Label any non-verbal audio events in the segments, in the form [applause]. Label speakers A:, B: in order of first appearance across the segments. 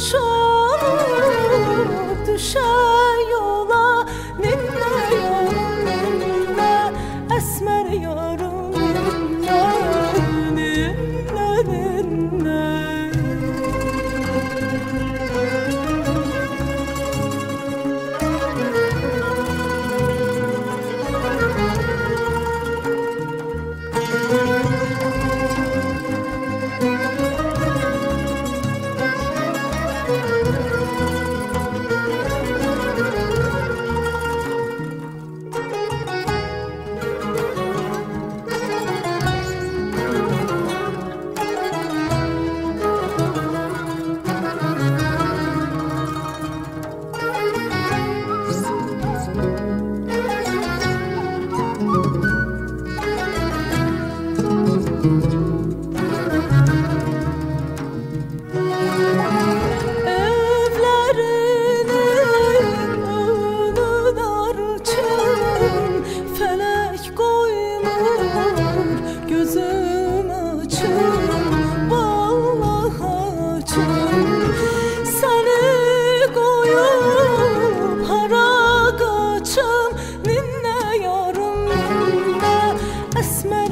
A: 说。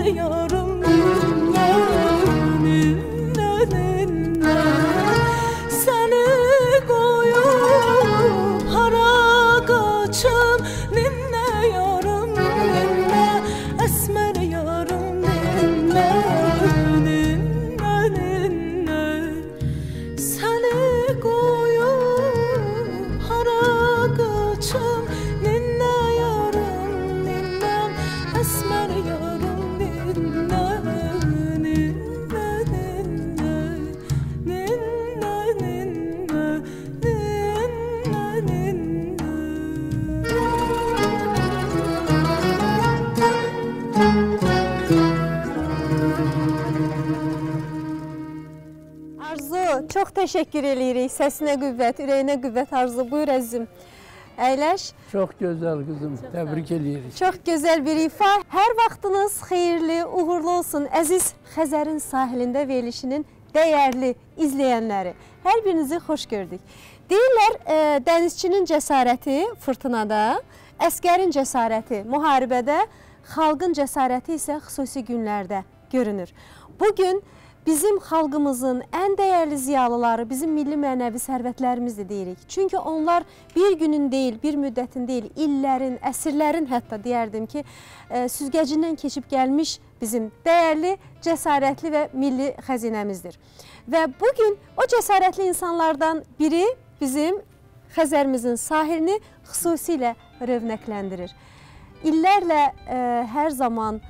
A: yanıyorum təşəkkür eləyirik. Səsinə qüvvət, ürəyinə qüvvət arzu. Buyur əzizim. Əyləş.
B: Çox gözəl qızım. Təbrik eləyirik.
A: Çox gözəl bir ifa. Hər vaxtınız xeyirli, uğurlu olsun. Əziz Xəzərin sahilində verilişinin dəyərli izləyənləri. Hər birinizi xoş gördük. Deyirlər, e, dənizçinin cəsarəti fırtınada, əskərin cəsarəti müharibədə, xalqın cəsarəti isə xüsusi günlərdə görünür. Bu gün bizim xalqımızın ən dəyərli ziyalıları, bizim milli mənəvi sərvətlərimizdir deyirik. Çünki onlar bir günün deyil, bir müddətin deyil, illərin, əsrlərin hətta deyərdim ki, e, süzgəcindən keçib gəlmiş bizim dəyərli, cəsarətli və milli xəzinəmizdir. Və bu gün o cəsarətli insanlardan biri bizim Xəzərimizin sahilini xüsusilə rövnəqləndirir. İllərlə ə, e, hər zaman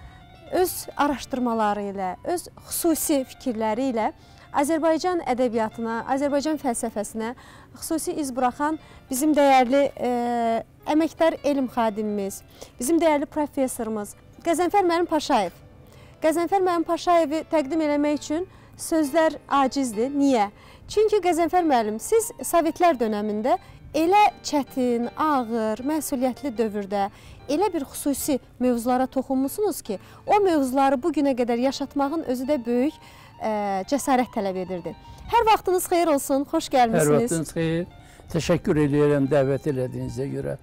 A: öz araşdırmaları ilə, öz xüsusi fikirləri ilə Azərbaycan ədəbiyyatına, Azərbaycan fəlsəfəsinə xüsusi iz buraxan bizim dəyərli e, əməkdar elm xadimimiz, bizim dəyərli professorumuz Qəzənfər Mənim Paşayev. Qəzənfər Mənim Paşayevi təqdim eləmək üçün sözlər acizdir. Niyə? Çünki Qəzənfər müəllim, siz Sovetlər dönəmində elə çətin, ağır, məsuliyyətli dövrdə elə bir xüsusi mövzulara toxunmusunuz ki, o mövzuları bu günə qədər yaşatmağın özü də böyük ə, cəsarət tələb edirdi. Hər vaxtınız xeyir olsun, xoş gəlmisiniz.
B: Hər vaxtınız xeyir. Təşəkkür edirəm dəvət elədiyinizə görə.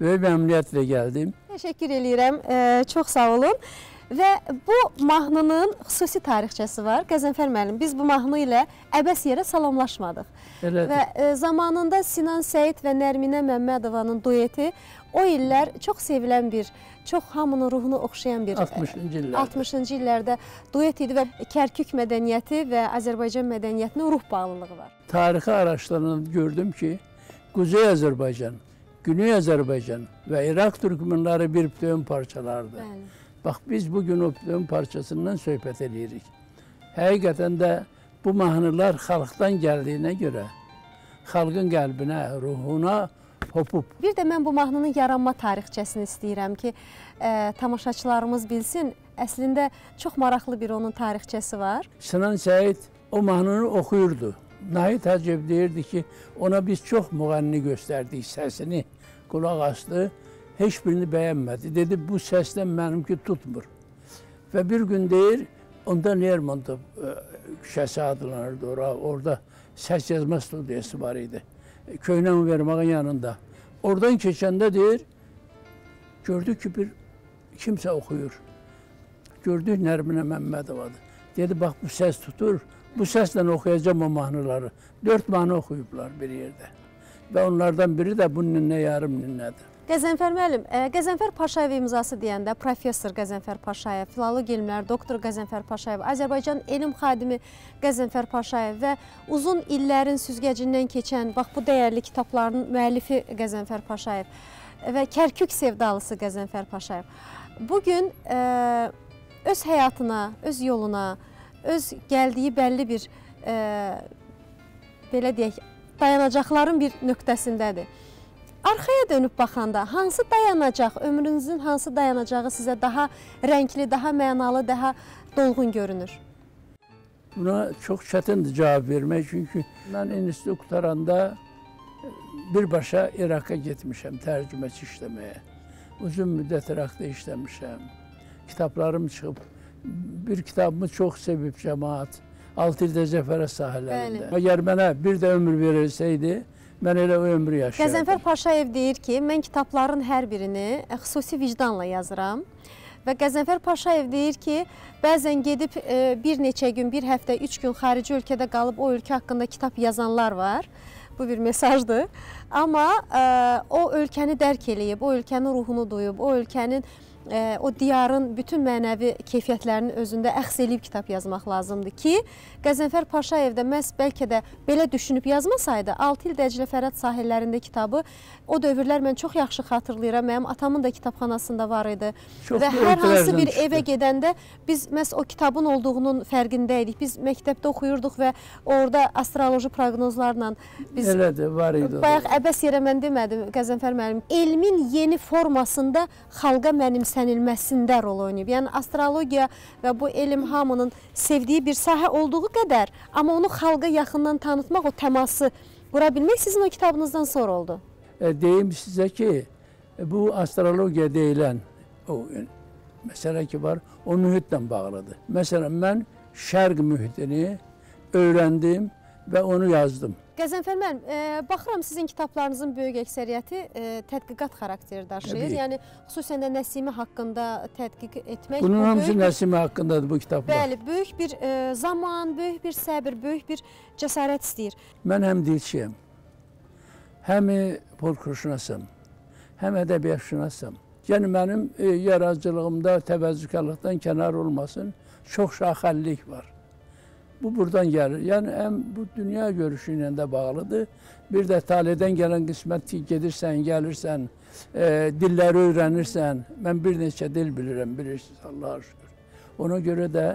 B: Böyük məmnuniyyətlə gəldim.
A: Təşəkkür edirəm, ə, çox sağ olun. Və bu mahnının xüsusi tarixçəsi var. Qəzənfər müəllim, biz bu mahnı ilə əbəs yerə salamlaşmadıq. Elədir. Və ə, zamanında Sinan Səid və Nərminə Məmmədovanın dueti o illər çox sevilən bir, çox hamının ruhunu oxşayan bir
B: 60-cı illərdə.
A: 60-cı illərdə duet idi və Kərkük mədəniyyəti və Azərbaycan mədəniyyətinin ruh bağlılığı var.
B: Tarixi araşdıranda gördüm ki, Quzey Azərbaycan, Güney Azərbaycan və İraq türkmenləri bir bütün parçalardır. Bəli. Bax biz bugün o bütün parçasından söhbət edirik. Həqiqətən də bu mahnılar xalqdan gəldiyinə görə xalqın qəlbinə, ruhuna hopub.
A: Bir də mən bu mahnının yaranma tarixçəsini istəyirəm ki, ə, tamaşaçılarımız bilsin. Əslində çox maraqlı bir onun tarixçəsi var.
B: Sinan Səid o mahnını oxuyurdu. Nahid Hacıyev deyirdi ki, ona biz çox müğənni göstərdik, səsini qulaq asdı, heç birini bəyənmədi. Dedi, bu səslə mənimki tutmur. Və bir gün deyir, onda Lermontov küçəsi adlanırdı ora, orada səs yazma studiyası var idi. Köynə Üniversitetin yanında. Oradan keçəndə deyir, gördük ki, bir kimsə oxuyur. Gördük Nərminə Məmmədovadır. Dedi, bax bu səs tutur, bu səslə oxuyacam o mahnıları. Dörd mahnı oxuyublar bir yerdə. Və onlardan biri də bu ninnə yarım ninnədir.
A: Qəzənfər müəllim, e, Qəzənfər Paşayev imzası deyəndə professor Qəzənfər Paşayev, filologiya elmləri doktor Qəzənfər Paşayev, Azərbaycan elm xadimi Qəzənfər Paşayev və uzun illərin süzgəcindən keçən bax bu dəyərli kitabların müəllifi Qəzənfər Paşayev və Kərkük sevdalısı Qəzənfər Paşayev. Bu gün e, öz həyatına, öz yoluna, öz gəldiyi bəlli bir ə, e, belə deyək, dayanacaqların bir nöqtəsindədir. Arxaya dönüb baxanda hansı dayanacaq, ömrünüzün hansı dayanacağı sizə daha rəngli, daha mənalı, daha dolğun görünür?
B: Buna çox çətindir cavab vermək, çünki mən institutu qutaranda birbaşa İraqa getmişəm tərcüməçi işləməyə. Uzun müddət İraqda işləmişəm. Kitablarım çıxıb. Bir kitabımı çox sevib cəmaat. 6 ildə zəfərə sahələrində. Əgər mənə bir də ömür verilsəydi, Mən elə o ömrü yaşayırdım.
A: Qəzənfər Paşayev deyir ki, mən kitabların hər birini e, xüsusi vicdanla yazıram. Və Qəzənfər Paşayev deyir ki, bəzən gedib e, bir neçə gün, bir həftə, üç gün xarici ölkədə qalıb o ölkə haqqında kitab yazanlar var. Bu bir mesajdır. Amma e, o ölkəni dərk eləyib, o ölkənin ruhunu duyub, o ölkənin o diyarın bütün mənəvi keyfiyyətlərinin özündə əks eləyib kitab yazmaq lazımdır ki, Qəzənfər Paşayev də məhz bəlkə də belə düşünüb yazmasaydı, 6 il Dəclə Fərəd sahillərində kitabı o dövrlər mən çox yaxşı xatırlayıram. Mənim atamın da kitabxanasında var idi. Çox və hər hansı bir çıxdı. evə gedəndə biz məhz o kitabın olduğunun fərqində idik. Biz məktəbdə oxuyurduq və orada astroloji proqnozlarla biz
B: Elədir, var idi.
A: Bayaq əbəs yerə mən demədim Qəzənfər müəllim. Elmin yeni formasında xalqa mənimsənilməsində rol oynayıb. Yəni astrologiya və bu elm hamının sevdiyi bir sahə olduğu qədər, amma onu xalqa yaxından tanıtmaq, o təması qura bilmək sizin o kitabınızdan sonra oldu.
B: E, deyim sizə ki, bu astrologiya deyilən o məsələ ki var, o mühitlə bağlıdır. Məsələn, mən şərq mühitini öyrəndim və onu yazdım.
A: Qəzənfər müəllim, e, baxıram sizin kitablarınızın böyük əksəriyyəti e, tədqiqat xarakteri daşıyır.
B: Təbii.
A: Yəni xüsusən də Nəsimi haqqında tədqiq etmək
B: Bunun
A: bu
B: hamısı Nəsimə haqqındadır bu kitablar.
A: Bəli, böyük bir e, zaman, böyük bir səbir, böyük bir cəsarət istəyir.
B: Mən həm dilçiyəm, həm folklorşünasam, həm ədəbiyyatşünasam. Yəni mənim e, yaradıcılığımda təvəzzükarlıqdan kənar olmasın, çox şaxəllik var. Bu buradan gəlir. Yəni həm bu dünya görüşü ilə də bağlıdır. Bir də taledən gələn qismət ki, gedirsən, gəlirsən, e, dilləri öyrənirsən. Mən bir neçə dil bilirəm, bilirsiniz, Allah'a şükür. Ona görə də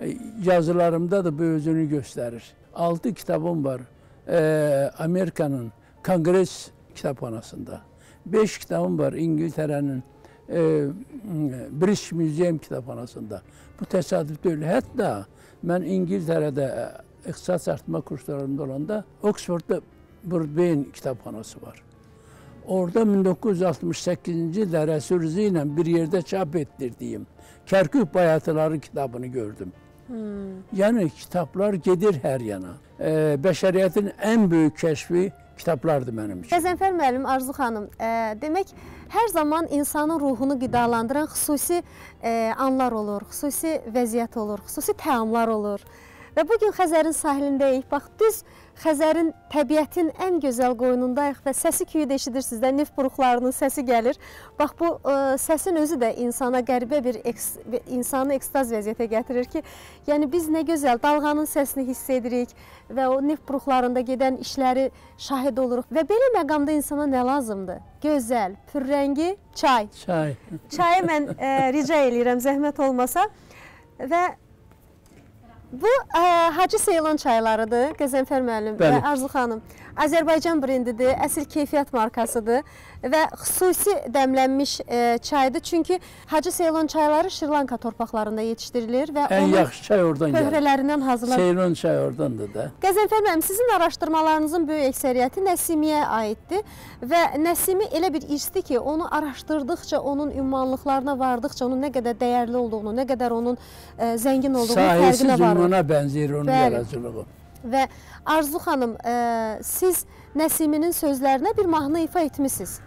B: e, yazılarımda da bu özünü göstərir. 6 kitabım var. E, Amerikanın Kongres kitabxanasında. 5 kitabım var İngiltərənin e, British Museum kitabxanasında. Bu təsadüf deyil. Hətta mən İngiltərədə e, iqtisad artırma kurslarında olanda Oxfordda Broadway kitabxanası var. Orada 1968-ci ildə Rəsul ilə bir yerdə çap etdirdiyim Kərkük Bayatıları kitabını gördüm.
A: Hmm.
B: Yəni kitablar gedir hər yana. E, bəşəriyyətin ən böyük kəşfi kitablardır mənim üçün.
A: Qəzənfər müəllim, Arzu xanım, e, demək hər zaman insanın ruhunu qidalandıran xüsusi e, anlar olur, xüsusi vəziyyət olur, xüsusi təamlar olur. Və bu gün Xəzərin sahilindəyik. Bax düz Xəzərin təbiətin ən gözəl qoynundayıq və səsi küyü də eşidirsiniz də neft buruqlarının səsi gəlir. Bax bu ə, səsin özü də insana qəribə bir eks, insanı ekstaz vəziyyətə gətirir ki, yəni biz nə gözəl dalğanın səsini hiss edirik və o neft buruqlarında gedən işləri şahid oluruq və belə məqamda insana nə lazımdır? Gözəl, pürrəngi çay.
B: Çay.
A: Çayı mən ə, rica eləyirəm zəhmət olmasa və Bu ə, Hacı Seylan çaylarıdır, Qəzənfər müəllim
B: Bəli.
A: və Arzu xanım. Azərbaycan brendidir, əsl keyfiyyət markasıdır və xüsusi dəmlənmiş ə, çaydır. Çünki Hacı Seylan çayları Şri-Lanka torpaqlarında yetişdirilir və
B: Ən
A: onun
B: yaxşı çay oradan
A: pöhrələrindən hazırlanır.
B: Seylon çay oradandır da.
A: Qəzənfər müəllim, sizin araşdırmalarınızın böyük əksəriyyəti Nəsimiyə aiddir və Nəsimi elə bir irsdir ki, onu araşdırdıqca, onun ünvanlıqlarına vardıqca, onun nə qədər dəyərli olduğunu, nə qədər onun ə, zəngin olduğunu fərqinə varırıq.
B: ünvana bənzəyir onun
A: Bəli.
B: yaradıcılığı.
A: Və Arzu xanım, ə, siz Nəsiminin sözlərinə bir mahnı ifa etmisiniz.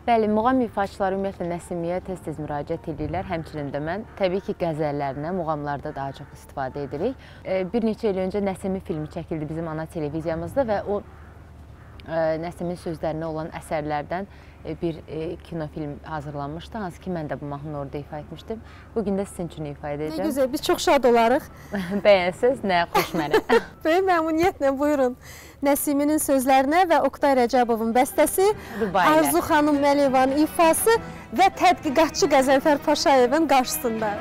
C: Bəli, muğam ifaçıları ümumiyyətlə Nəsimiyə tez-tez müraciət edirlər. Həmçinin də mən təbii ki, qəzəllərinə, muğamlarda daha çox istifadə edirik. E, Bir neçə il öncə Nəsimi filmi çəkildi bizim ana televiziyamızda və o e, Nəsimin sözlərinə olan əsərlərdən bir e, kinofilm hazırlanmışdı, hansı ki, mən də bu mahnını orada ifa etmişdim. Bu gün də sizin üçün ifa
A: Nə
C: edəcəm.
A: gözəl, biz çox şad olarıq. [laughs]
C: Bəyənsəz, nə xoş mənə. [laughs]
A: Böyük məmnuniyyətlə buyurun. Nəsiminin sözlərinə və Oqtay Rəcəbovun bəstəsi,
C: Dubayla.
A: Arzu xanım Məliyevanın ifası və tədqiqatçı Qəzənfər Paşayevin qarşısında.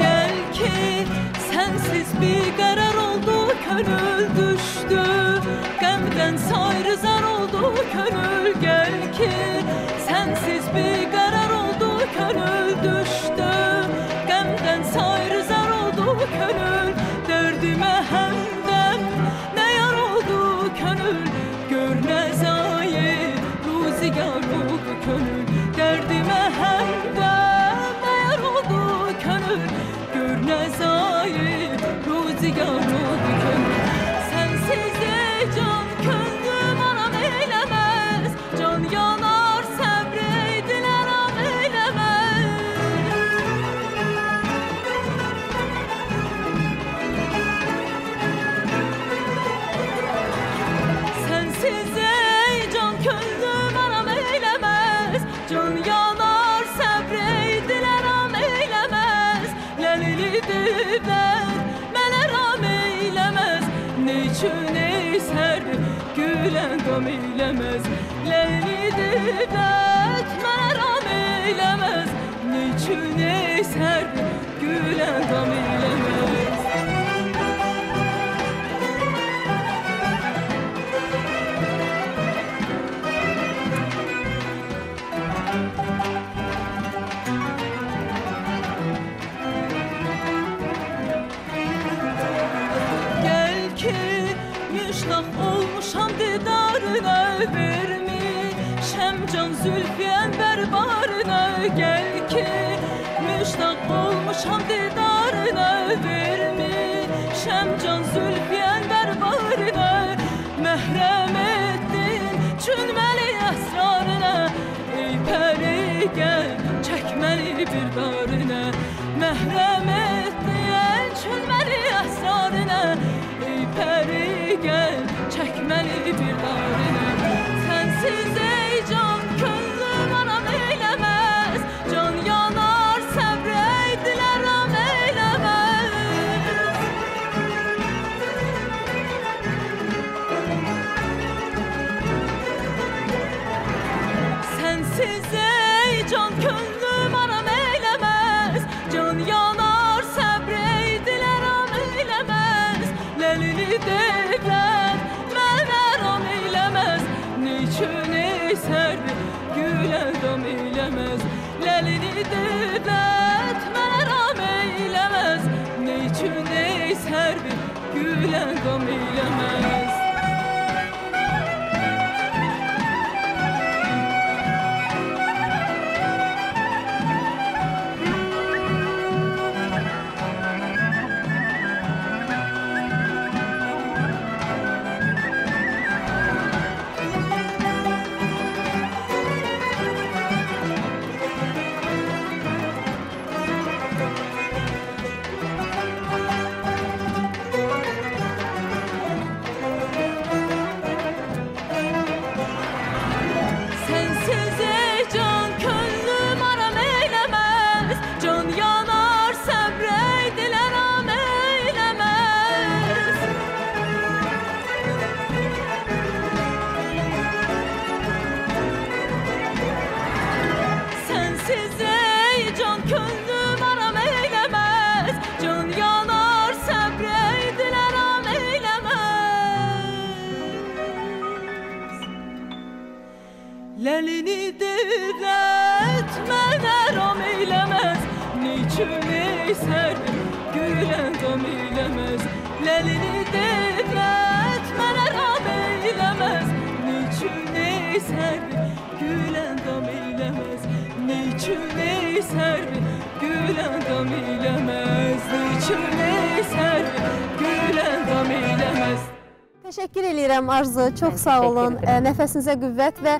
D: Gel ki sensiz bir karar oldu Gönül düştü Gelen sayrızar oldu könül gel ki Sensiz bir karar oldu könül gam eylemez Leyli dibet meram eylemez. Niçin eser gülen gam eylemez? Berbarına Gel ki müştak olmuşam didarına Vermişem can zülfiyen berbarına. Mehrem ettin çünmeli esrarına Ey peri gel çekmeli bir darına. Mehrem ettin çünmeli esrarına Ey peri gel çekmeli bir darına. Sensiz başımı ser Göyülen qam eyləməz Ləlini devət mənə ram eyləməz Neçün ey sərbi Göyülen qam eyləməz Neçün ey sərbi Göyülen qam eyləməz Neçün ey sərbi
A: Təşəkkür eləyirəm Arzu. Çox
C: Mən
A: sağ olun. Ə, Nəfəsinizə qüvvət və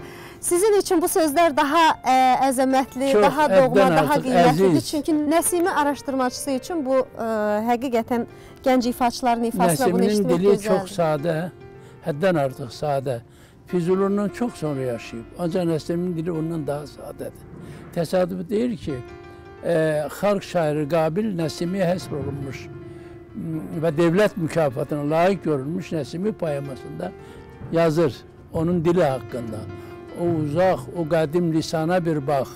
A: sizin üçün bu sözlər daha ə, əzəmətli,
B: Çox,
A: daha doğma, daha qiymətlidir. Çünki Nəsimi araşdırmacısı üçün bu ə, həqiqətən gənc ifaçıların ifasına bunu
B: Nəsiminin
A: eşitmək
B: dili çox
A: gözəldir.
B: sadə, həddən artıq sadə. Füzulundan çox sonra yaşayıb. Ancaq Nəsiminin dili ondan daha sadədir. Təsadüf deyil ki, e, xalq şairi Qabil Nəsimi həsr olunmuş m, və dövlət mükafatına layiq görülmüş Nəsimi poemasında yazır onun dili haqqında. O uzaq, o qədim lisana bir bax.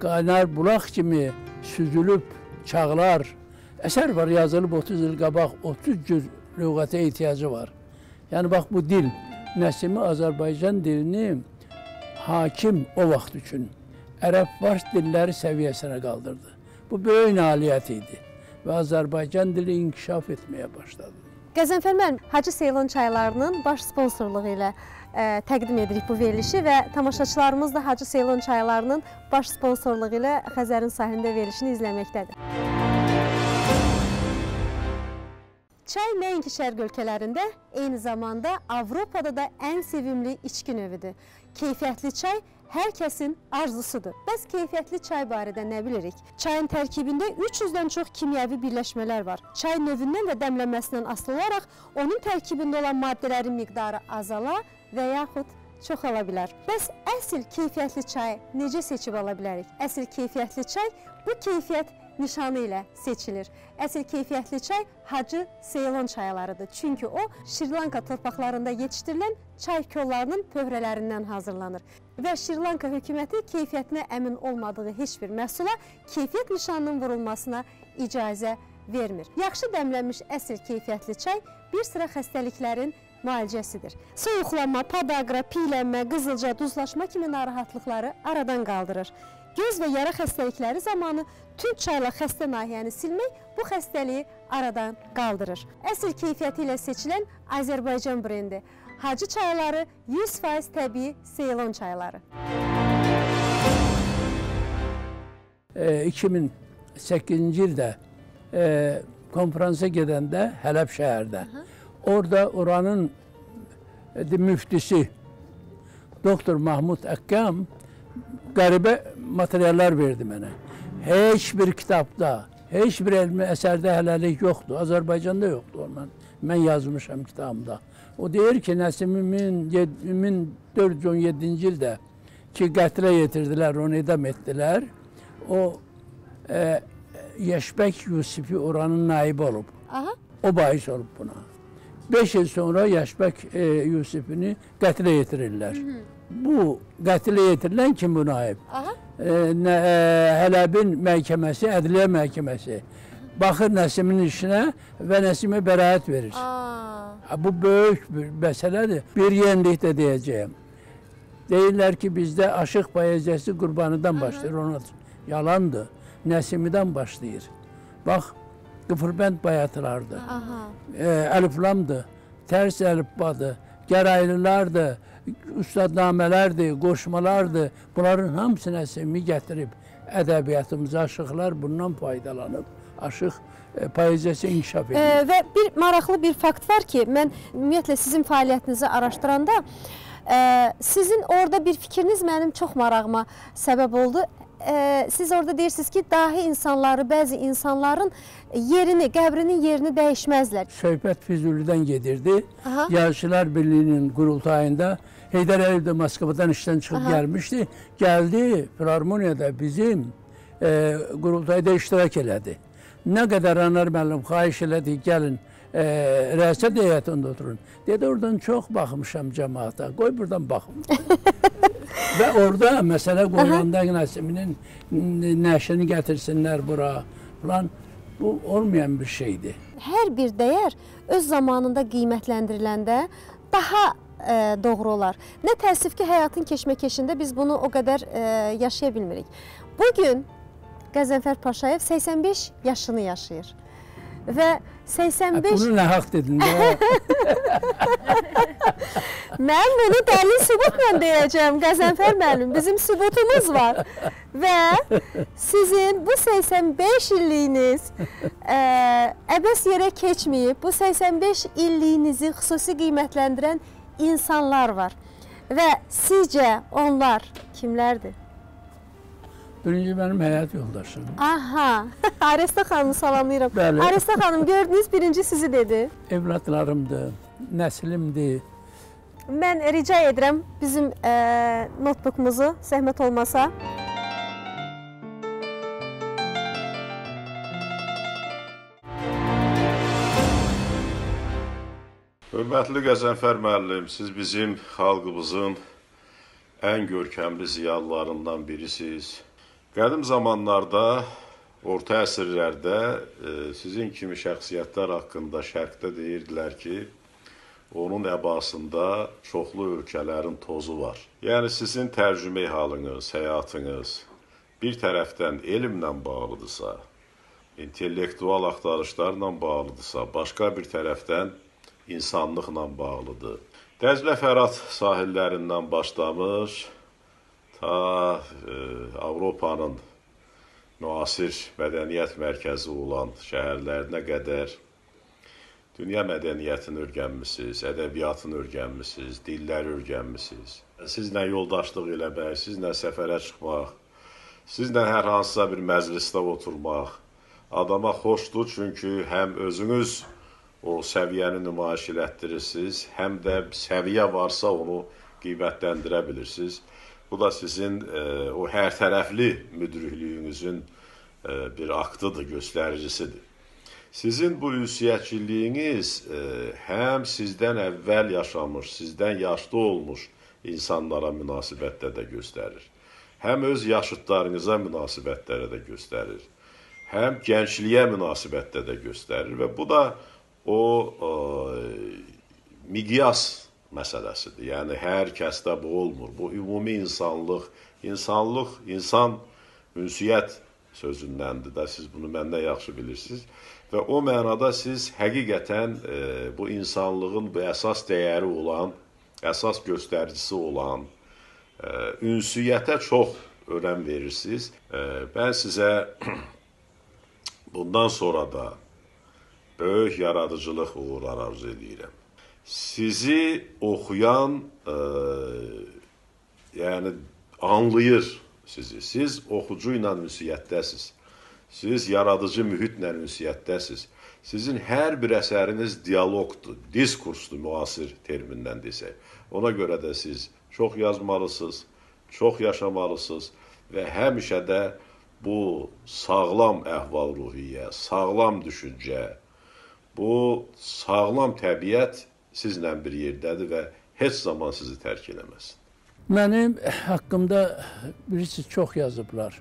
B: Qaynar bulaq kimi süzülüb çağlar. Əsər var yazılıb 30 il qabaq 30 cür lüğətə ehtiyacı var. Yəni bax bu dil Nəsimi Azərbaycan dilini hakim o vaxt üçün ərəb fars dilləri səviyyəsinə qaldırdı. Bu böyük nailiyyət idi və Azərbaycan dili inkişaf etməyə başladı.
A: Qəzənfər müəllim Hacı Seylan çaylarının baş sponsorluğu ilə ə, təqdim edirik bu verilişi və tamaşaçılarımız da Hacı Seylan çaylarının baş sponsorluğu ilə Xəzərin sahilində verilişini izləməkdədir. Çay nəinki şərq ölkələrində, eyni zamanda Avropada da ən sevimli içki növüdür. Keyfiyyətli çay hər kəsin arzusudur. Bəs keyfiyyətli çay barədə nə bilirik? Çayın tərkibində 300-dən çox kimyəvi birləşmələr var. Çay növündən və dəmlənməsindən asılı olaraq onun tərkibində olan maddələrin miqdarı azala və yaxud çoxala bilər. Bəs əsl keyfiyyətli çayı necə seçib ala bilərik? Əsl keyfiyyətli çay bu keyfiyyət nişanı ilə seçilir. Əsl keyfiyyətli çay Hacı Seylan çaylarıdır. Çünki o Şri-Lanka torpaqlarında yetişdirilən çay kollarının pöhrələrindən hazırlanır. Və Şri-Lanka hökuməti keyfiyyətinə əmin olmadığı heç bir məhsula keyfiyyət nişanının vurulmasına icazə vermir. Yaxşı dəmlənmiş əsl keyfiyyətli çay bir sıra xəstəliklərin müalicəsidir. Soyuqlanma, podagra, piylənmə, qızılca, duzlaşma kimi narahatlıqları aradan qaldırır. Göz və yara xəstəlikləri zamanı tünd çayla xəstə nahiyəni silmək bu xəstəliyi aradan qaldırır. Əsl keyfiyyəti ilə seçilən Azərbaycan brendi Hacı çayları 100% təbii Seylan çayları.
B: e, 2008-ci ildə e, konferansa gedəndə Hələb şəhərdə. Orada oranın e, müftisi doktor Mahmud Əkkam qəribə materiallar verdi mənə. Heç bir kitabda, heç bir elmi əsərdə hələlik yoxdur. Azərbaycanda yoxdur ondan. Mən yazmışam kitabımda. O deyir ki, Nəsimi 1417-ci ildə ki, qətlə yetirdilər, onu edam etdilər. O e, Yeşbək Yusifi oranın naibi olub.
A: Aha.
B: O bahis olub buna. 5 il sonra Yaşbək e, Yusifini qətlə yetirirlər. Bu qətlə yetirilən kim bu naib?
A: Aha.
B: E, Hələbin məhkəməsi, ədliyyə məhkəməsi baxır Nəsimin işinə və Nəsimə bəraət verir.
A: Aa.
B: Bu böyük bir məsələdir. Bir yenilik də deyəcəyəm. Deyirlər ki, bizdə aşıq poeziyası qurbanıdan başlayır. Ona yalandır. Nəsimidən başlayır. Bax, qıfırbənd bayatılardır. E, əliflamdır, tərs əlifbadır, gəraylılardır, ustadnamələrdir, qoşmalardır. Bunların hamısı Nəsimi gətirib ədəbiyyatımıza aşıqlar bundan faydalanıb. Aşıq e, poeziyası inkişaf edir.
A: Ee, və bir maraqlı bir fakt var ki, mən ümumiyyətlə sizin fəaliyyətinizi araşdıranda e, sizin orada bir fikriniz mənim çox marağıma səbəb oldu. E, siz orada deyirsiniz ki, dahi insanları, bəzi insanların yerini, qəbrinin yerini dəyişməzlər.
B: Söhbət Füzulidən gedirdi. Yazıçılar Birliyinin qurultayında Heydər Əliyev də Moskvadan işdən çıxıb
A: Aha.
B: gəlmişdi. Gəldi Filarmoniyada bizim e, qurultayda iştirak elədi. Nə qədər Anar müəllim xahiş elədi, gəlin e, rəsət heyətində oturun. Dedi, oradan çox baxmışam cəmaata, qoy buradan baxım. [laughs] Və orada məsələ qoyulanda Nəsiminin nəşrini gətirsinlər bura falan. Bu olmayan bir şeydir.
A: Hər bir dəyər öz zamanında qiymətləndiriləndə daha e, doğru olar. Nə təəssüf ki, həyatın keçmə-keçində biz bunu o qədər e, yaşaya bilmirik. Bu gün Qəzənfər Paşayev 85 yaşını yaşayır. Və 85
B: Bunu nə haqq dedin? [laughs]
A: Mən bunu dəlil sübutla deyəcəm Qəzənfər müəllim. Bizim sübutumuz var. Və sizin bu 85 illiyiniz ə, əbəs yerə keçməyib. Bu 85 illiyinizi xüsusi qiymətləndirən insanlar var. Və sizcə onlar kimlərdir?
B: Birinci mənim həyat yoldaşım.
A: Aha, [laughs] Aresta xanımı salamlayıram.
B: Bəli.
A: Aresta [laughs] xanım gördünüz birinci sizi dedi.
B: Evlatlarımdır, nəslimdir.
A: Mən rica edirəm bizim ə, notebookumuzu zəhmət olmasa.
E: Hörmətli Qəzənfər müəllim, siz bizim xalqımızın ən görkəmli ziyalılarından birisiniz. Qədim zamanlarda, orta əsrlərdə e, sizin kimi şəxsiyyətlər haqqında şərqdə deyirdilər ki, onun əbasında çoxlu ölkələrin tozu var. Yəni sizin tərcümə halınız, həyatınız bir tərəfdən elmlə bağlıdırsa, intellektual axtarışlarla bağlıdırsa, başqa bir tərəfdən insanlıqla bağlıdır. Dəzlə Fərat sahillərindən başlamış ta e, Avropanın müasir mədəniyyət mərkəzi olan şəhərlərinə qədər dünya mədəniyyətini öyrənmisiniz, ədəbiyyatını öyrənmisiniz, dilləri öyrənmisiniz. Sizlə yoldaşlıq eləmək, sizlə səfərə çıxmaq, sizlə hər hansısa bir məclisdə oturmaq adama xoşdur, çünki həm özünüz o səviyyəni nümayiş elətdirirsiniz, həm də səviyyə varsa onu qiymətləndirə bilirsiniz. Bu da sizin e, o hər tərəfli müdrikliyinizin e, bir aktıdır, göstəricisidir. Sizin bu ünsiyyətçiliyiniz e, həm sizdən əvvəl yaşamış, sizdən yaşlı olmuş insanlara münasibətdə də göstərir. Həm öz yaşıdlarınıza münasibətlərə də göstərir. Həm gəncliyə münasibətdə də göstərir və bu da o ə, miqyas məsələsidir. Yəni hər kəsdə bu olmur. Bu ümumi insanlıq, insanlıq, insan ünsiyyət sözündəndir də siz bunu məndən yaxşı bilirsiniz və o mənada siz həqiqətən e, bu insanlığın bu əsas dəyəri olan, əsas göstəricisi olan e, ünsiyyətə çox önəm verirsiniz. E, mən sizə [clears throat] bundan sonra da böyük yaradıcılıq uğurlar arzu edirəm. Sizi oxuyan e, yəni anlayır sizi. Siz oxucu ilə ünsiyyətdəsiz. Siz yaradıcı mühitlə ünsiyyətdəsiz. Sizin hər bir əsəriniz dialoqdur, diskursdur müasir termindən desək. Ona görə də siz çox yazmalısınız, çox yaşamalısınız və həmişə də bu sağlam əhval-ruhiyyə, sağlam düşüncə, bu sağlam təbiət sizlə bir yerdədir və heç zaman sizi tərk eləməsin.
B: Mənim haqqımda birisi çox yazıblar.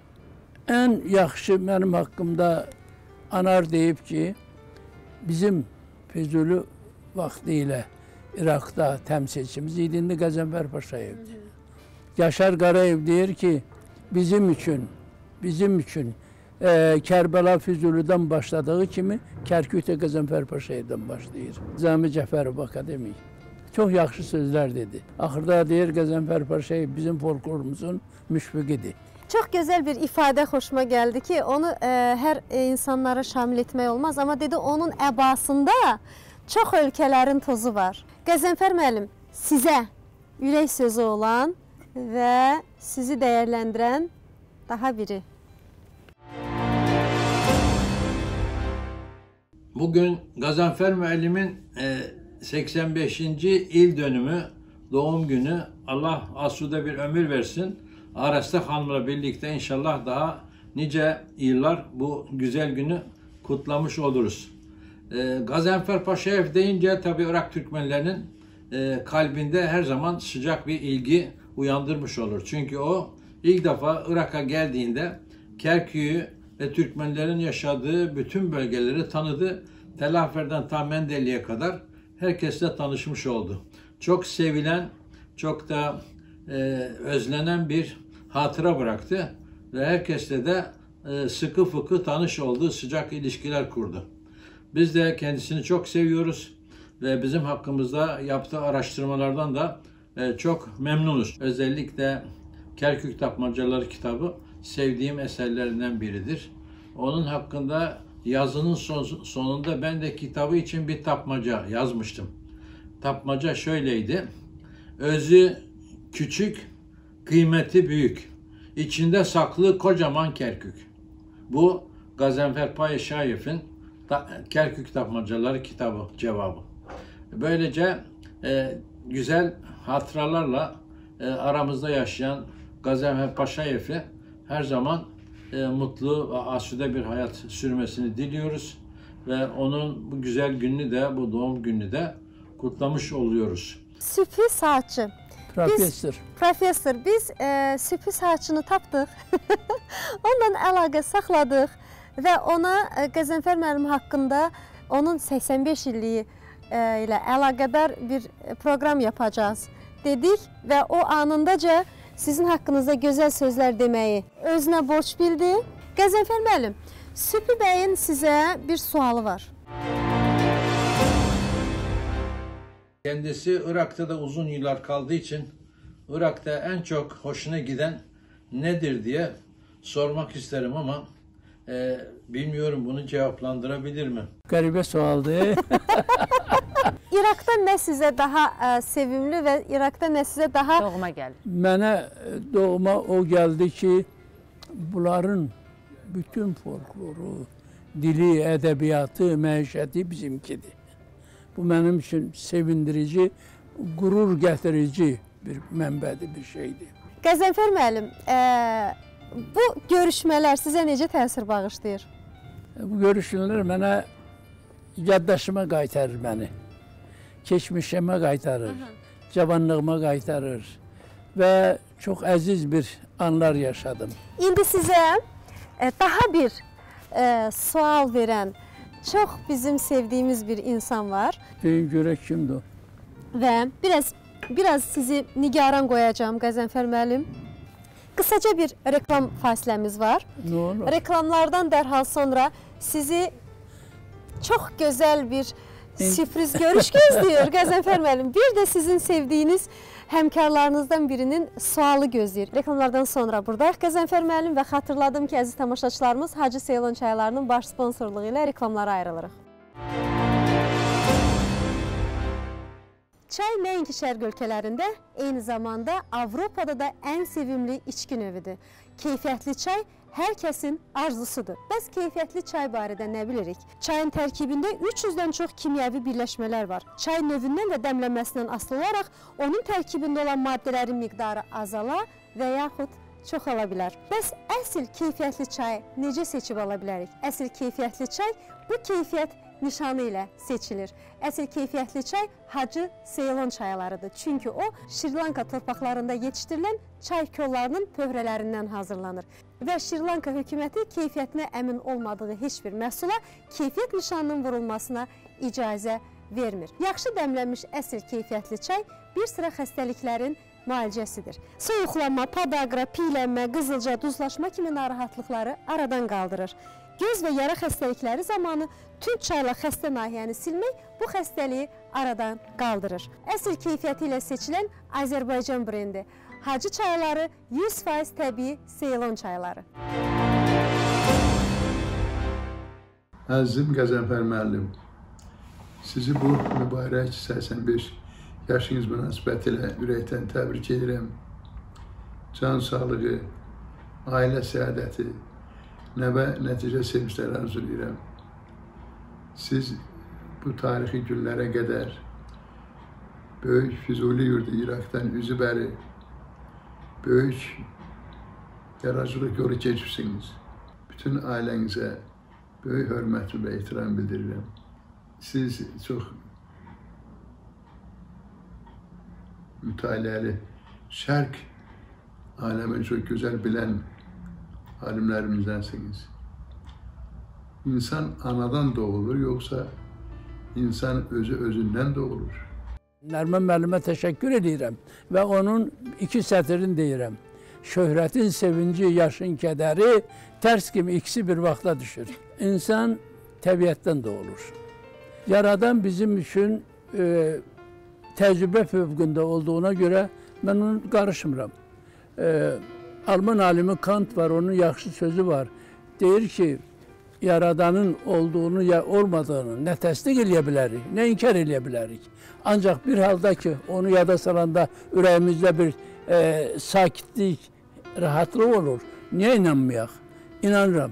B: Ən yaxşı mənim haqqımda Anar deyib ki, bizim Füzuli vaxtı ilə İraqda təmsilçimiz idi, indi Qəzənfər Paşayevdir. Yaşar Qarayev deyir ki, bizim üçün, bizim üçün e, Kərbəla Füzulidən başladığı kimi Kərkük də Qəzənfər Paşayevdən başlayır. Zami Cəfərov akademik. Çox yaxşı sözlər dedi. Axırda deyir Qəzənfər Paşayev bizim folklorumuzun müşfiqidir.
A: Çox gözəl bir ifadə xoşuma gəldi ki, onu ə, hər insanlara şamil etmək olmaz, amma dedi onun əbasında çox ölkələrin tozu var. Qəzənfər müəllim, sizə ürək sözü olan və sizi dəyərləndirən daha biri.
F: Bugün Gazanfer müəllimin e, 85. il dönümü, doğum günü. Allah asude bir ömür versin. Arasta Hanım'la birlikte inşallah daha nice yıllar bu güzel günü kutlamış oluruz. E, Gazanfer Paşaev deyince tabi Irak Türkmenlerinin e, kalbinde her zaman sıcak bir ilgi uyandırmış olur. Çünkü o ilk defa Irak'a geldiğinde Kerkük'ü ve Türkmenlerin yaşadığı bütün bölgeleri tanıdı. Telafer'den ta Mendeli'ye kadar herkesle tanışmış oldu. Çok sevilen, çok da e, özlenen bir hatıra bıraktı ve herkesle de e, sıkı fıkı tanış oldu, sıcak ilişkiler kurdu. Biz de kendisini çok seviyoruz ve bizim hakkımızda yaptığı araştırmalardan da e, çok memnunuz. Özellikle Kerkük Tapmacaları kitabı sevdiğim eserlerinden biridir. Onun hakkında yazının son, sonunda ben de kitabı için bir tapmaca yazmıştım. Tapmaca şöyleydi. Özü küçük, kıymeti büyük. İçinde saklı kocaman Kerkük. Bu Gazenfer Paşayev'in Kerkük Tapmacaları kitabı cevabı. Böylece e, güzel hatıralarla e, aramızda yaşayan Gazenfer Paşayev'i her zaman e, mutlu ve asude bir hayat sürmesini diliyoruz. Ve onun bu güzel gününü de, bu doğum gününü de kutlamış oluyoruz.
A: Süphi saatçı.
B: Professor.
A: Professor, biz e, süphi saatçını tapdıq. [laughs] Ondan əlaqə saxladıq və ona e, Qəzənfər müəllim haqqında onun 85 illiyi e, ilə əlaqədar bir proqram yapacağız dedik və o anındaca sizin haqqınızda gözəl sözlər deməyi özünə borc bildi. Qəzənfər müəllim, Sübhi bəyin sizə bir sualı var.
F: Kendisi Irak'ta da uzun yıllar kaldığı için Irak'ta en çok hoşuna giden nedir diye sormak isterim ama e, bilmiyorum bunu cevaplandırabilir mi?
B: Qəribə sualdır. [laughs]
A: İraqda nə sizə daha ə, sevimli və İraqda nə sizə daha
C: Doğuma gəlir.
B: Mənə doğuma o gəldi ki, bunların bütün folkloru, dili, ədəbiyyatı, məişəti bizimkidir. Bu mənim üçün sevindirici, qürur gətirici bir mənbədir, bir şeydir.
A: Qəzənfər müəllim, ə, bu görüşmələr sizə necə təsir bağışlayır?
B: Bu görüşmələr mənə yaddaşıma qaytarır məni. Keçmişimə qaytarır, cavanlığıma qaytarır və çox əziz bir anlar yaşadım.
A: İndi sizə ə, daha bir ə, sual verən çox bizim sevdiyimiz bir insan var
B: Deyin görək kimdir o?
A: və biraz biraz sizi nigaran qoyacağam Qəzənfər müəllim. Qısaca bir reklam fasiləmiz var.
B: Nə olur?
A: Reklamlardan dərhal sonra sizi çox gözəl bir Sürpriz görüş gözləyir Qəzənfər müəllim. Bir də sizin sevdiyiniz həmkarlarınızdan birinin sualı gözləyir. Reklamlardan sonra buradayıq Qəzənfər müəllim və xatırladım ki, əziz tamaşaçılarımız Hacı Seylon çaylarının baş sponsorluğu ilə reklamlara ayrılırıq. Çay nəinki şərq ölkələrində, eyni zamanda Avropada da ən sevimli içki növüdür. Keyfiyyətli çay hər kəsin arzusudur. Bəs keyfiyyətli çay barədə nə bilirik? Çayın tərkibində 300-dən çox kimyəvi birləşmələr var. Çay növündən və dəmlənməsindən asılı olaraq onun tərkibində olan maddələrin miqdarı azala və yaxud çoxala bilər. Bəs əsl keyfiyyətli çayı necə seçib ala bilərik? Əsl keyfiyyətli çay bu keyfiyyət nişanı ilə seçilir. Əsl keyfiyyətli çay Hacı Seylon çaylarıdır. Çünki o Şrilanka torpaqlarında yetişdirilən çay kollarının pöhrələrindən hazırlanır. Və Şrilanka hökuməti keyfiyyətinə əmin olmadığı heç bir məhsula keyfiyyət nişanının vurulmasına icazə vermir. Yaxşı dəmlənmiş əsl keyfiyyətli çay bir sıra xəstəliklərin müalicəsidir. Soyuqlanma, podaqra, piylənmə, qızılca, duzlaşma kimi narahatlıqları aradan qaldırır. Göz və yara xəstəlikləri zamanı tünd çayla xəstə nahiyəni silmək bu xəstəliyi aradan qaldırır. Əsl keyfiyyəti ilə seçilən Azərbaycan brendi Hacı çayları 100% təbii Seylon çayları.
G: Əzizim Qəzənfər müəllim, sizi bu mübarək 85 yaşınız münasibətilə ürəkdən təbrik edirəm. Can sağlığı, ailə səadəti, nəvə nəticə sevinclər arzulayıram. Siz bu tarixi günlərə qədər böyük Füzuli yurdu İraqdan üzü bəri böyük yaradıcılıq yolu keçirsiniz. Bütün ailənizə böyük hörmət və ehtiram bildirirəm. Siz çox mütaliəli, şərq aləmini çox gözəl bilən alimlərimizdənsiniz. İnsan anadan doğulur, yoxsa insan özü özündən doğulur?
B: Nərmən müəllimə təşəkkür edirəm və onun iki sətrini deyirəm. Şöhrətin sevinci, yaşın kədəri tərs kimi ikisi bir vaxta düşür. İnsan təbiətdən doğulur. Yaradan bizim üçün e, təcrübə fövqündə olduğuna görə mən onu qarışmıram. E, Alman alimi Kant var, onun yaxşı sözü var. Deyir ki, yaradanın olduğunu ya olmadığını nə təsdiq eləyə bilərik, nə inkar eləyə bilərik. Ancaq bir halda ki, onu yada salanda ürəyimizdə bir e, sakitlik, rahatlıq olur. Niyə inanmayaq? İnanıram.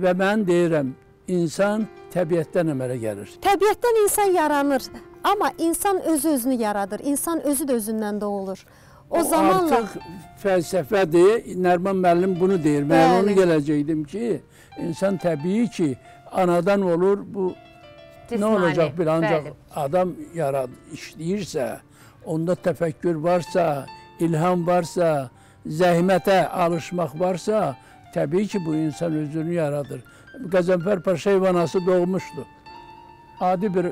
B: Və mən deyirəm, insan təbiətdən əmələ gəlir.
A: Təbiətdən insan yaranır, amma insan özü özünü yaradır. İnsan özü də özündən doğulur. O,
B: O
A: zamanla
B: artıq fəlsəfədir. Nərman müəllim bunu deyir. Mən
A: Bəli.
B: onu gələcəkdim ki, insan təbii ki, anadan olur. Bu nə
C: Cismani,
B: olacaq bir ancaq
C: bəli.
B: adam yarad işləyirsə, onda təfəkkür varsa, ilham varsa, zəhmətə alışmaq varsa, təbii ki, bu insan özünü yaradır. Qəzənfər Paşayev anası doğmuşdu. Adi bir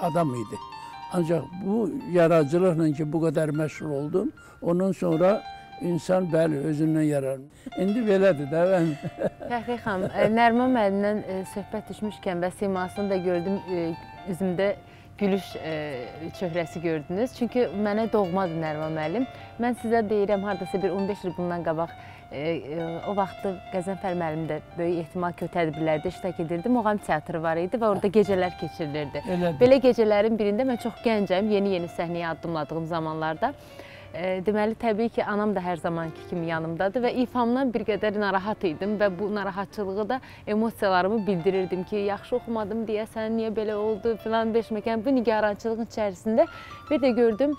B: adam idi. Ancaq bu yaradıcılıqla ki, bu qədər məşğul oldum, ondan sonra insan bəli özündən yaranır. İndi belədir də mən. [laughs]
C: Fəxri xanım, e, Nərman müəllimdən e, söhbət düşmüşkən və simasını da gördüm, e, üzümdə gülüş çöhrəsi gördünüz. Çünki mənə doğmadır Nərman müəllim. Mən sizə deyirəm, hardasa bir 15 il bundan qabaq o vaxtı Qəzənfər müəllim də böyük ehtimal ki, tədbirlərdə iştirak edirdi. Muğam teatrı var idi və orada gecələr keçirilirdi.
B: Elədir.
C: Belə gecələrin birində mən çox gəncəm, yeni-yeni səhnəyə addımladığım zamanlarda deməli təbii ki, anam da hər zamanki kimi yanımdadır və ifamdan bir qədər narahat idim və bu narahatçılığı da emosiyalarımı bildirirdim ki, yaxşı oxumadım deyəsən, niyə belə oldu filan beşməkən bu nigarançılığın içərisində bir də gördüm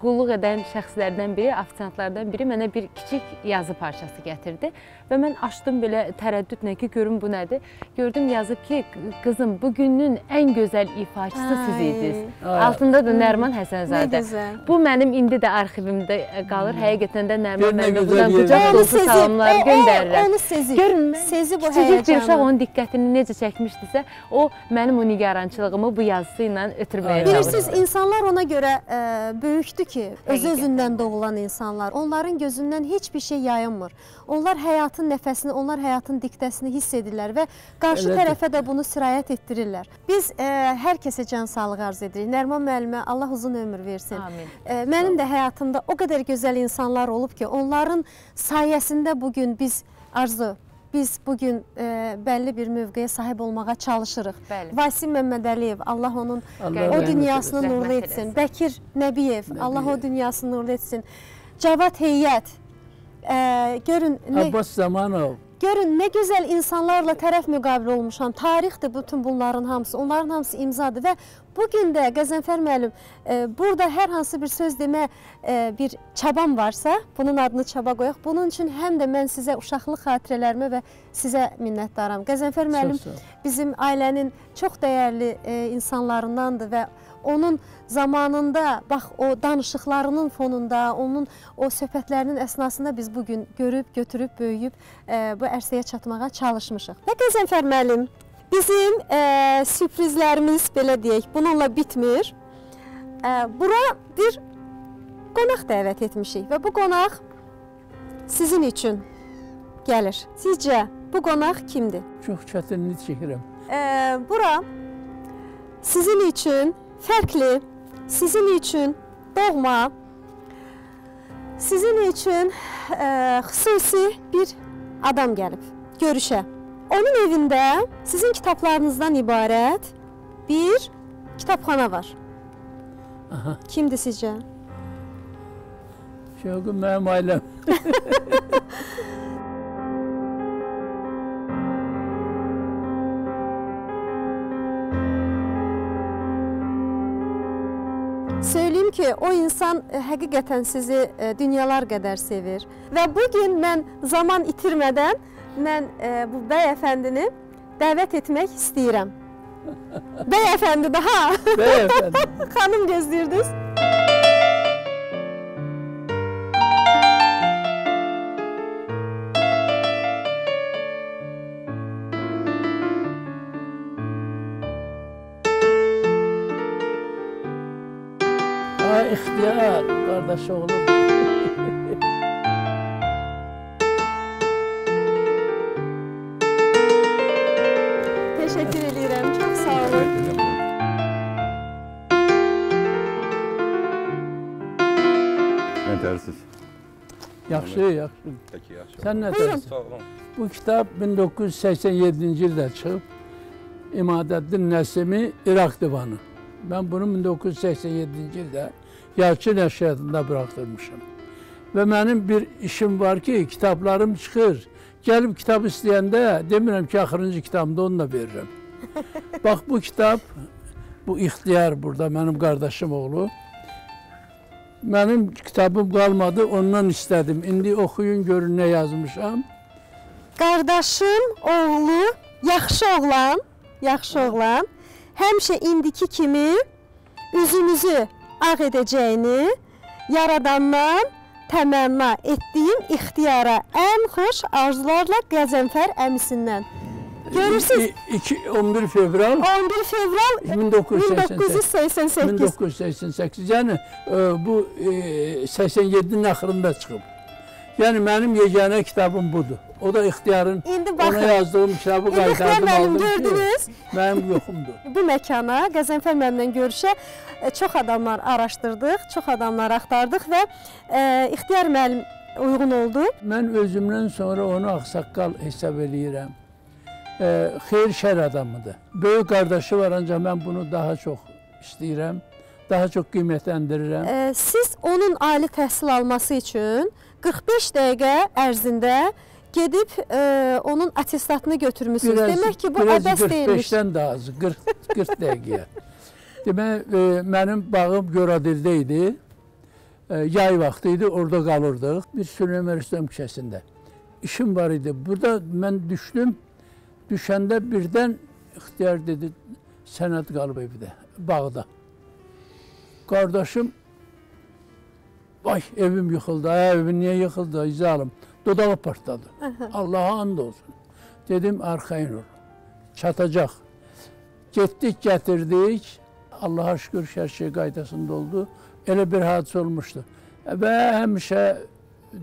C: qulluq edən şəxslərdən biri, ofisiantlardan biri mənə bir kiçik yazı parçası gətirdi və mən açdım belə tərəddüdlə ki, görüm bu nədir. Gördüm yazıb ki, qızım, bu günün ən gözəl ifaçısı siz idiniz. Altında da Nərman
A: nə
C: Həsənzadə. Bu mənim indi də arxivimdə qalır. Həqiqətən də Nərman
B: Gör nə
C: müəllimə
B: gözəl
C: buradan qucaq dolusu salamlar göndərirəm.
A: Onu sezib.
C: Görün,
A: Sezib o
C: Kiçicik bir uşaq
A: həyəcanı.
C: onun diqqətini necə çəkmişdisə, o mənim o nigarançılığımı bu yazısı ilə ötürməyə
B: Ay.
C: çalışır.
A: Bilirsiniz, insanlar ona görə ə, böyükdür ki, öz
C: Həqiqətən.
A: özündən doğulan insanlar. Onların gözündən heç bir şey yayınmır. Onlar həyatın nəfəsini, onlar həyatın diktəsini hiss edirlər və qarşı
B: Elədir.
A: tərəfə də bunu sirayət etdirirlər. Biz ə, hər kəsə can sağlığı arz edirik. Nərman müəllimə Allah uzun ömür versin.
C: Amin.
A: Ə, Mənim də həyatımda o qədər gözəl insanlar olub ki, onların sayəsində bu gün biz arzu biz bu gün e, bəlli bir mövqeyə sahib olmağa çalışırıq.
C: Bəli.
A: Vasim Məmmədəliyev, Allah onun
B: Allah
A: o dünyasını
C: eləsin.
A: nurlu etsin. Bəkir Nəbiyev, Allah o
B: Nəbiyev.
A: dünyasını nurlu etsin. Cavad Heyyət, e, görün nə,
B: Abbas Zamanov.
A: görün nə gözəl insanlarla tərəf müqabilə olmuşam. Tarixdir bütün bunların hamısı. Onların hamısı imzadır və bu gün də Qəzənfər müəllim e, burada hər hansı bir söz demə e, bir çabam varsa, bunun adını çaba qoyaq. Bunun üçün həm də mən sizə uşaqlıq xatirələrimə və sizə minnətdaram. Qəzənfər müəllim bizim ailənin çox dəyərli e, insanlarındandır və onun zamanında bax o danışıqlarının fonunda, onun o söhbətlərinin əsnasında biz bu gün görüb, götürüb, böyüyüb bu ərsəyə çatmağa çalışmışıq. Və Qəzənfər müəllim, bizim e, sürprizlərimiz belə deyək, bununla bitmir. E, bura bir qonaq dəvət etmişik və bu qonaq sizin üçün gəlir. Sizcə bu qonaq kimdir?
B: Çox çətinlik çəkirəm.
A: Ee, bura sizin üçün fərqli, sizin üçün doğma, sizin üçün e, xüsusi bir adam gəlib görüşə. Onun evində sizin kitablarınızdan ibarət bir kitabxana var.
B: Aha.
A: Kimdir sizcə?
B: Şövqün mənim ailəm. [laughs]
A: Söyleyeyim ki, o insan e, həqiqətən sizi e, dünyalar qədər sevir. Və bu gün mən zaman itirmədən mən e, bu bəyəfəndini dəvət etmək istəyirəm. [laughs] Bəyəfəndi daha
B: Bəyəfəndi. [laughs]
A: xanım gözləyirdiniz.
B: Ha, ixtiyar, qardaş oğlum.
A: Sağ olun.
H: Yetersiz.
B: Yaxşı, yaxşı.
H: Peki yaxşı.
B: Sən nə deyirsən?
H: Sağ olun.
B: Bu kitab 1987-ci ildə çıxıb. İmadəddin Nəsimi İraq divanı. Mən bunu 1987-ci ildə Yalçı nəşriyyatında buraxdırmışam. Və mənim bir işim var ki, kitablarım çıxır. Gəlib kitab istəyəndə demirəm ki, axırıncı kitabımda onu da verirəm. Bax bu kitab, bu ixtiyar burada mənim qardaşım oğlu. Mənim kitabım qalmadı, ondan istədim. İndi oxuyun görün nə yazmışam.
A: Qardaşım, oğlu, yaxşı oğlan, yaxşı oğlan həmişə indiki kimi üzümüzü ağ edəcəyini yaradandan təmənna etdiyim ixtiyara ən xoş arzularla Qəzənfər əmisindən. Görürsüz,
B: İ- iki- 11 fevral
A: 11 fevral
B: 1988.
A: 1988.
B: 1988. Yəni e, bu e, 87-nin axırında çıxıb. Yəni mənim yeganə kitabım budur. O da ixtiyarın
A: İndi
B: ona
A: baxın,
B: yazdığım kitabı qaytardım aldım
A: gördünüz.
B: mənim yoxumdur.
A: bu məkana Qəzənfər müəllimlə görüşə e, çox adamlar araşdırdıq, çox adamlar axtardıq və e, ixtiyar müəllim uyğun oldu.
B: Mən özümdən sonra onu ağsaqqal hesab eləyirəm. E, xeyir şər adamıdır. Böyük qardaşı var ancaq mən bunu daha çox istəyirəm. Daha çox qiymətləndirirəm.
A: E, siz onun ali təhsil alması üçün 45 dəqiqə ərzində gedib e, onun attestatını götürmüsünüz. Demək ki, bu
B: biraz
A: əbəs deyilmiş.
B: 45-dən də az, 40 40 dəqiqəyə. Demək, e, mənim bağım Göradildə idi. E, yay vaxtı idi, orada qalırdıq. Bir Süleyman Rüstəm küçəsində. İşim var idi. Burada mən düşdüm. Düşəndə birdən ixtiyar dedi, sənəd qalıb evdə, bağda. Qardaşım, vay evim yıxıldı, ay evim niyə yıxıldı, izalım. Dodağı partladı. Allaha and olsun. Dedim arxayın ol. Çatacaq. Getdik, gətirdik. Allaha şükür hər şey qaydasında oldu. Elə bir hadisə olmuşdu. Və həmişə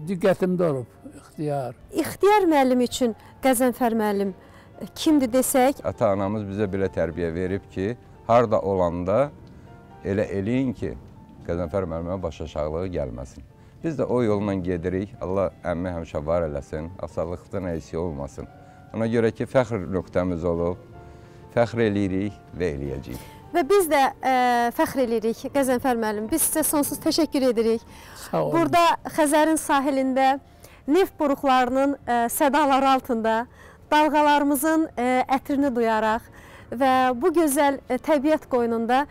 B: diqqətimdə olub ixtiyar.
A: İxtiyar müəllim üçün Qəzənfər müəllim kimdir desək,
H: Ata-anamız bizə belə tərbiyə verib ki, harda olanda elə eləyin ki, Qəzənfər müəllimə baş aşağılığı gəlməsin. Biz də o yolla gedirik. Allah əmmi həmişə var eləsin, asalıqdan əksi olmasın. Ona görə ki, fəxr nöqtəmiz olub, fəxr eləyirik və eləyəcəyik.
A: və biz də ə, fəxr edirik Qəzənfər müəllim. Biz sizə sonsuz təşəkkür edirik.
B: Sağ olun.
A: Burada Xəzərin sahilində neft buruqlarının ə, sədaları altında dalğalarımızın ə, ətrini duyaraq və bu gözəl ə, təbiət qoynunda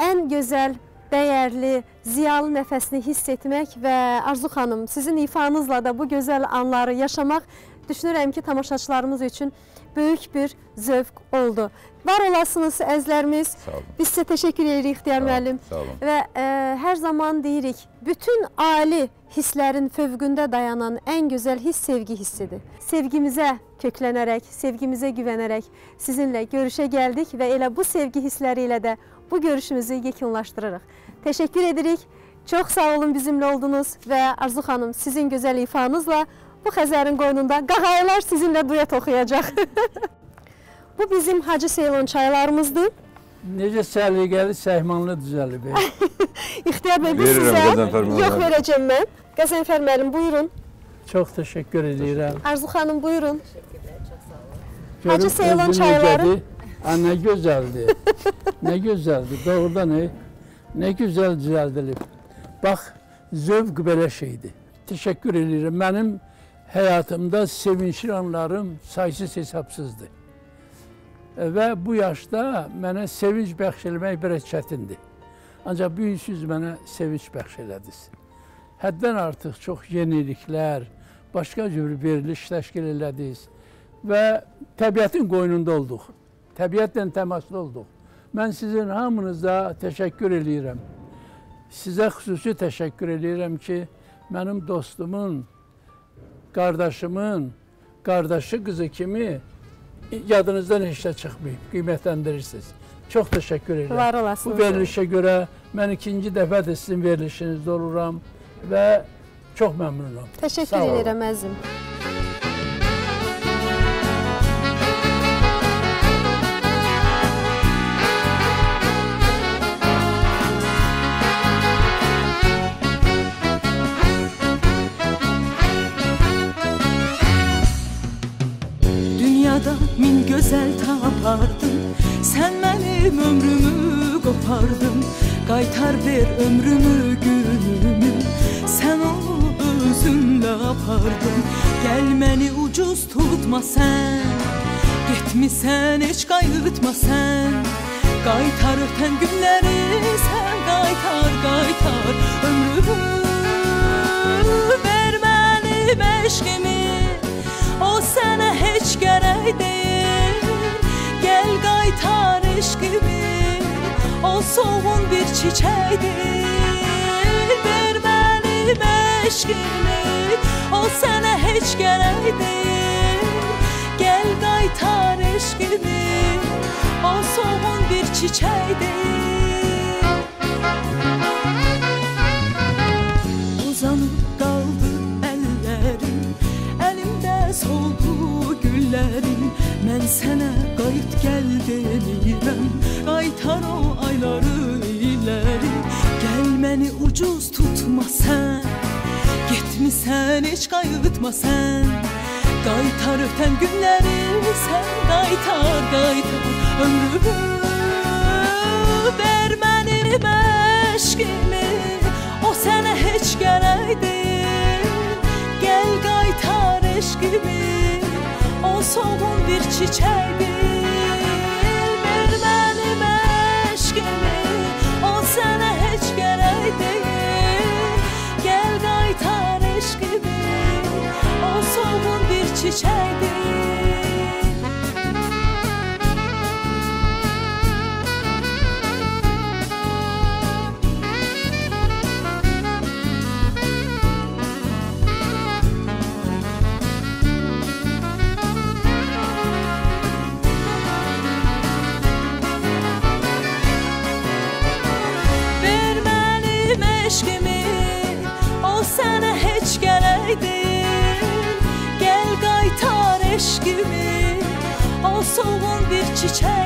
A: ən gözəl, dəyərli, ziyalı nəfəsini hiss etmək və Arzu xanım, sizin ifanızla da bu gözəl anları yaşamaq düşünürəm ki, tamaşaçılarımız üçün böyük bir zövq oldu. Var olasınız əzlərimiz. Biz sizə təşəkkür edirik İxtiyar müəllim. Və ə, hər zaman deyirik, bütün ali hisslərin fövqündə dayanan ən gözəl hiss sevgi hissidir. Sevgimizə köklənərək, sevgimizə güvənərək sizinlə görüşə gəldik və elə bu sevgi hissləri ilə də bu görüşümüzü yekunlaşdırırıq. Təşəkkür edirik. Çox sağ olun bizimlə oldunuz və Arzu xanım sizin gözəl ifanızla bu Xəzərin qoynunda qağayılar sizinlə duet oxuyacaq. [laughs] bu bizim Hacı Seylon çaylarımızdır.
B: Necə səliqəli, səhmanlı düzəlib. [laughs]
A: İxtiyar bəy, bu sizə yox verəcəm mən. Qəzənfər müəllim, buyurun.
B: Çox təşəkkür edirəm.
A: Arzu xanım, buyurun. Hacı Seylon çayları.
B: Ha, nə gözəldir. [laughs] nə gözəldir. Doğrudan ey, nə gözəl düzəldilib. Bax, zövq belə şeydir. Təşəkkür edirəm. Mənim həyatımda sevinçli anlarım saysız hesabsızdır. Və bu yaşda mənə sevinç bəxş eləmək biraz çətindir. Ancaq bu gün siz mənə sevinç bəxş elədiniz. Həddən artıq çox yeniliklər, başqa cür veriliş təşkil elədiniz və təbiətin qoynunda olduq. Təbiətlə təmaslı olduq. Mən sizin hamınıza təşəkkür eləyirəm. Sizə xüsusi təşəkkür eləyirəm ki, mənim dostumun, qardaşımın, qardaşı qızı kimi yadınızdan heç nə çıxmayıb, qiymətləndirirsiniz. Çox təşəkkür edirəm.
A: Var
B: Bu
A: olasınız.
B: verilişə görə mən ikinci dəfədir sizin verilişinizdə oluram və çox məmnunam.
A: Təşəkkür edirəm əzim.
D: Min gözəl tapardın Sən mənim ömrümü qopardın Qaytar ver ömrümü, günümü. Sən onu özünlə apardın Gəl məni ucuz tutma sən Getmisən heç qayıtma sən Qaytar ötən günləri sən qaytar, qaytar ömrümü Ver mənim eşqimi O sənə heç gərək deyil Gəl qaytar eşqimi O soğun bir çiçəkdir Ver mənim eşqimi O sənə heç gərək deyil Gəl qaytar eşqimi O soğun bir çiçəkdir Mən sənə qayıt gəl demirəm Qaytar o ayları illəri Gəl məni ucuz tutma sən Getmisən heç qayıtma sən Qaytar ötən günləri sən qaytar qaytar ömrümü Ver mənim eşqimi O sənə heç gərək deyil Gəl qaytar eşqimi O soğun bir çiçəkdir Ver mənim eşqimi O sənə heç gərək deyil Gəl qaytar eşqimi O soğun bir çiçəkdir solğun bir